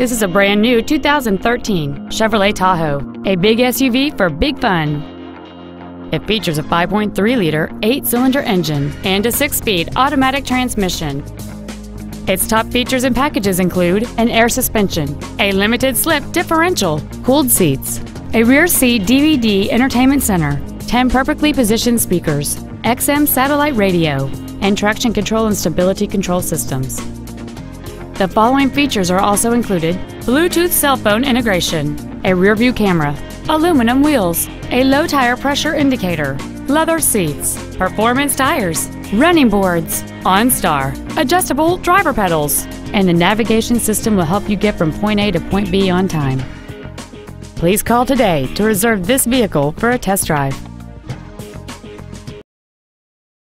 This is a brand new 2013 Chevrolet Tahoe, a big SUV for big fun. It features a 5.3-liter eight-cylinder engine and a six-speed automatic transmission. Its top features and packages include an air suspension, a limited slip differential, cooled seats, a rear seat DVD entertainment center, 10 perfectly positioned speakers, XM satellite radio, and traction control and stability control systems. The following features are also included Bluetooth cell phone integration, a rear view camera, aluminum wheels, a low tire pressure indicator, leather seats, performance tires, running boards, OnStar, adjustable driver pedals, and the navigation system will help you get from point A to point B on time. Please call today to reserve this vehicle for a test drive.